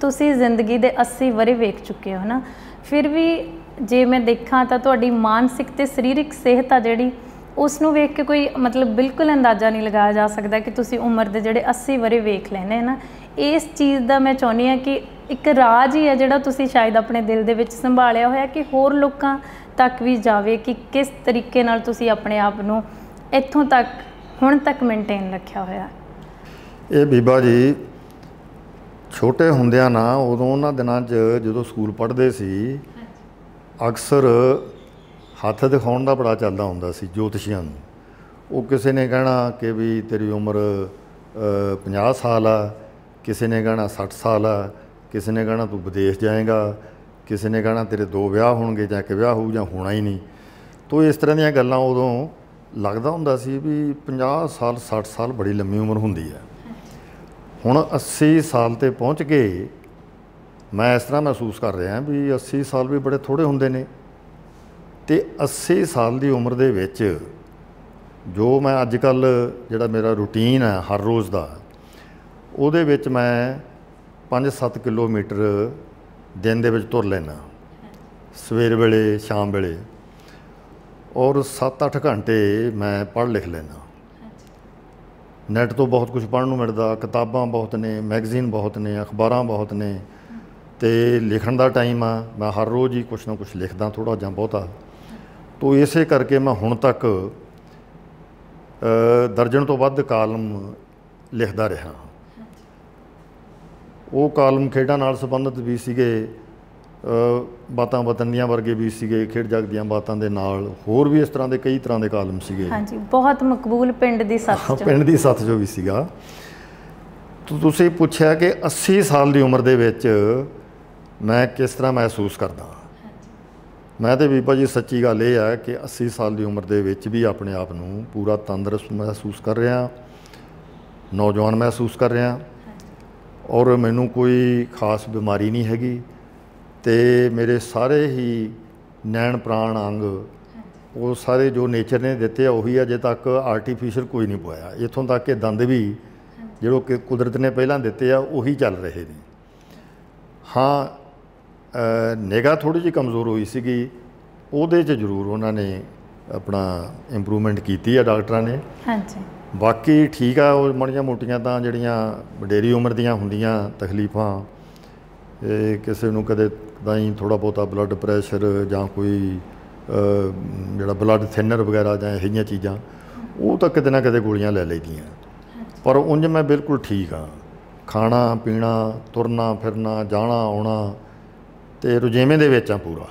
ਤੁਸੀਂ ਜ਼ਿੰਦਗੀ ਦੇ 80 ਵਰੇ ਵੇਖ ਚੁੱਕੇ ਹੋ ਨਾ ਫਿਰ ਵੀ ਜੇ ਮੈਂ ਦੇਖਾਂ ਤਾਂ ਤੁਹਾਡੀ ਮਾਨਸਿਕ ਤੇ ਸਰੀਰਕ ਸਿਹਤ ਆ ਜਿਹੜੀ ਉਸ ਨੂੰ ਵੇਖ ਕੇ ਕੋਈ ਮਤਲਬ ਬਿਲਕੁਲ ਅੰਦਾਜ਼ਾ ਨਹੀਂ ਲਗਾਇਆ ਜਾ ਸਕਦਾ ਕਿ ਤੁਸੀਂ ਉਮਰ ਦੇ ਜਿਹੜੇ 80 ਵਰੇ ਵੇਖ ਲੈਣੇ ਨਾ। ਇਸ ਚੀਜ਼ ਦਾ ਮੈਂ ਚਾਹੁੰਦੀ ਹਾਂ ਕਿ ਇੱਕ ਰਾਜ ਹੀ ਹੈ ਜਿਹੜਾ ਤੁਸੀਂ ਸ਼ਾਇਦ ਆਪਣੇ ਦਿਲ ਦੇ ਵਿੱਚ ਸੰਭਾਲਿਆ ਹੋਇਆ ਕਿ ਹੋਰ ਲੋਕਾਂ ਤੱਕ ਵੀ ਜਾਵੇ ਕਿ ਕਿਸ ਤਰੀਕੇ ਨਾਲ ਤੁਸੀਂ ਆਪਣੇ ਆਪ ਨੂੰ ਇੱਥੋਂ ਤੱਕ, ਹੁਣ ਤੱਕ ਮੇਨਟੇਨ ਰੱਖਿਆ ਹੋਇਆ। ਇਹ ਬੀਬਾ ਜੀ ਛੋਟੇ ਹੁੰਦਿਆਂ ਨਾ ਉਦੋਂ ਉਹਨਾਂ ਦਿਨਾਂ 'ਚ ਜਦੋਂ ਸਕੂਲ ਪੜ੍ਹਦੇ ਸੀ ਅਕਸਰ ਹੱਥ ਦਿਖਾਉਣ ਦਾ ਬੜਾ ਚੱਲਦਾ ਹੁੰਦਾ ਸੀ ਜੋਤਸ਼ੀਆਂ ਨੂੰ। ਉਹ ਕਿਸੇ ਨੇ ਕਹਿਣਾ ਕਿ ਵੀ ਤੇਰੀ ਉਮਰ ਅ, 50 ਸਾਲ ਆ ਕਿਸੇ ਨੇ ਕਹਿਣਾ 60 ਸਾਲ ਆ ਕਿਸੇ ਨੇ ਕਹਿਣਾ ਤੂੰ ਵਿਦੇਸ਼ ਜਾਏਗਾ ਕਿਸੇ ਨੇ ਕਹਿਣਾ ਤੇਰੇ ਦੋ ਵਿਆਹ ਹੋਣਗੇ ਜਾਂ ਕਿ ਵਿਆਹ ਹੋਊ ਜਾਂ ਹੋਣਾ ਹੀ ਨਹੀਂ। ਤੋ ਇਸ ਤਰ੍ਹਾਂ ਦੀਆਂ ਗੱਲਾਂ ਉਦੋਂ ਲੱਗਦਾ ਹੁੰਦਾ ਸੀ ਵੀ 50 ਸਾਲ 60 ਸਾਲ ਬੜੀ ਲੰਮੀ ਉਮਰ ਹੁੰਦੀ ਹੈ ਹੁਣ 80 ਸਾਲ ਤੇ ਪਹੁੰਚ ਕੇ ਮੈਂ ਇਸ ਤਰ੍ਹਾਂ ਮਹਿਸੂਸ ਕਰ ਰਿਹਾ ਵੀ 80 ਸਾਲ ਵੀ ਬੜੇ ਥੋੜੇ ਹੁੰਦੇ ਨੇ। ਤੇ 80 ਸਾਲ ਦੀ ਉਮਰ ਦੇ ਵਿੱਚ ਜੋ ਮੈਂ ਅੱਜ ਕੱਲ ਜਿਹੜਾ ਮੇਰਾ ਰੂਟੀਨ ਹੈ ਹਰ ਰੋਜ਼ ਦਾ, ਉਹਦੇ ਵਿੱਚ ਮੈਂ 5-7 ਕਿਲੋਮੀਟਰ ਦਿਨ ਦੇ ਵਿੱਚ ਤੁਰ ਲੈਣਾ ਸਵੇਰ ਵੇਲੇ, ਸ਼ਾਮ ਵੇਲੇ। ਔਰ 7-8 ਘੰਟੇ ਮੈਂ ਪੜ੍ਹ ਲਿਖ ਲੈਣਾ ਨੈਟ ਤੋਂ ਬਹੁਤ ਕੁਝ ਪੜ੍ਹਨ ਨੂੰ ਮਿਲਦਾ ਕਿਤਾਬਾਂ ਬਹੁਤ ਨੇ ਮੈਗਜ਼ੀਨ ਬਹੁਤ ਨੇ ਅਖਬਾਰਾਂ ਬਹੁਤ ਨੇ ਤੇ ਲਿਖਣ ਦਾ ਟਾਈਮ ਆ ਮੈਂ ਹਰ ਰੋਜ਼ ਹੀ ਕੁਝ ਨਾ ਕੁਝ ਲਿਖਦਾ ਥੋੜਾ ਜਾਂ ਬਹੁਤਾ। ਤੋ ਇਸੇ ਕਰਕੇ ਮੈਂ ਹੁਣ ਤੱਕ ਦਰਜਨ ਤੋਂ ਵੱਧ ਕਾਲਮ ਲਿਖਦਾ ਰਿਹਾ। ਉਹ ਕਾਲਮ ਖੇਡਾਂ ਨਾਲ ਸੰਬੰਧਿਤ ਵੀ ਸੀਗੇ। ਬਾਤਾਂ ਵਤਨੀਆਂ ਵਰਗੇ ਵੀ ਸੀਗੇ ਖੇਡ ਜਗ ਦੀਆਂ ਬਾਤਾਂ ਦੇ ਨਾਲ। ਹੋਰ ਵੀ ਇਸ ਤਰ੍ਹਾਂ ਦੇ ਕਈ ਤਰ੍ਹਾਂ ਦੇ ਕਾਲਮ ਸੀਗੇ। ਹਾਂਜੀ ਬਹੁਤ ਮਕਬੂਲ ਪਿੰਡ ਦੀ ਹਾਂ, ਸੱਚ ਪਿੰਡ ਦੀ ਸੱਥ ਜੋ ਵੀ ਸੀਗਾ। ਤੁਸੀਂ ਪੁੱਛਿਆ ਕਿ 80 ਸਾਲ ਦੀ ਉਮਰ ਦੇ ਵਿੱਚ ਮੈਂ ਕਿਸ ਤਰ੍ਹਾਂ ਮਹਿਸੂਸ ਕਰਦਾ ਮੈਂ ਤੇ ਬੀਬਾ ਜੀ ਸੱਚੀ ਗੱਲ ਇਹ ਹੈ ਕਿ 80 ਸਾਲ ਦੀ ਉਮਰ ਦੇ ਵਿੱਚ ਵੀ ਆਪਣੇ ਆਪ ਨੂੰ ਪੂਰਾ ਤੰਦਰੁਸਤ ਮਹਿਸੂਸ ਕਰ ਰਿਹਾ ਨੌਜਵਾਨ ਮਹਿਸੂਸ ਕਰ ਰਿਹਾ ਔਰ ਮੈਨੂੰ ਕੋਈ ਖਾਸ ਬਿਮਾਰੀ ਨਹੀਂ ਹੈਗੀ। ਤੇ ਮੇਰੇ ਸਾਰੇ ਹੀ ਨੈਣ ਪ੍ਰਾਣ ਅੰਗ ਉਹ ਸਾਰੇ ਜੋ ਨੇਚਰ ਨੇ ਦਿੱਤੇ ਆ ਉਹੀ ਅਜੇ ਤੱਕ ਆਰਟੀਫੀਸ਼ੀਅਲ ਕੋਈ ਨਹੀਂ ਪਵਾਇਆ ਇਥੋਂ ਤੱਕ ਕਿ ਦੰਦ ਵੀ ਜਿਹੜੋ ਕਿ ਕੁਦਰਤ ਨੇ ਪਹਿਲਾਂ ਦਿੱਤੇ ਆ ਉਹੀ ਚੱਲ ਰਹੇ ਨੇ। ਹਾਂ ਨਿਗਾਹ ਥੋੜੀ ਜਿਹੀ ਕਮਜ਼ੋਰ ਹੋਈ ਸੀਗੀ। ਉਹਦੇ 'ਚ ਜ਼ਰੂਰ ਉਹਨਾਂ ਨੇ ਆਪਣਾ ਇੰਪਰੂਵਮੈਂਟ ਕੀਤੀ ਆ ਡਾਕਟਰਾਂ ਨੇ। ਹਾਂਜੀ। ਬਾਕੀ ਠੀਕ ਆ ਉਹ ਮਾੜੀਆਂ ਮੋਟੀਆਂ ਤਾਂ ਜਿਹੜੀਆਂ ਵਡੇਰੀ ਉਮਰ ਦੀਆਂ ਹੁੰਦੀਆਂ ਤਕਲੀਫਾਂ ਇਹ ਕਿਸੇ ਨੂੰ ਕਦੇ ਤਾਂ ਹੀ ਥੋੜਾ ਬਹੁਤਾ ਬਲੱਡ ਪ੍ਰੈਸ਼ਰ ਜਾਂ ਕੋਈ ਜਿਹੜਾ ਬਲੱਡ ਥਿਨਰ ਵਗੈਰਾ ਜਾਂ ਇਹੋ ਜਿਹੀਆਂ ਚੀਜ਼ਾਂ ਉਹ ਤਾਂ ਕਿਤੇ ਨਾ ਕਿਤੇ ਗੋਲੀਆਂ ਲੈ ਲਈਦੀਆਂ। ਪਰ ਉਂਝ ਮੈਂ ਬਿਲਕੁਲ ਠੀਕ ਆ ਖਾਣਾ ਪੀਣਾ ਤੁਰਨਾ ਫਿਰਨਾ ਜਾਣਾ ਆਉਣਾ ਤੇ ਰੁਝੇਵੇਂ ਦੇ ਵਿੱਚ ਆ ਪੂਰਾ।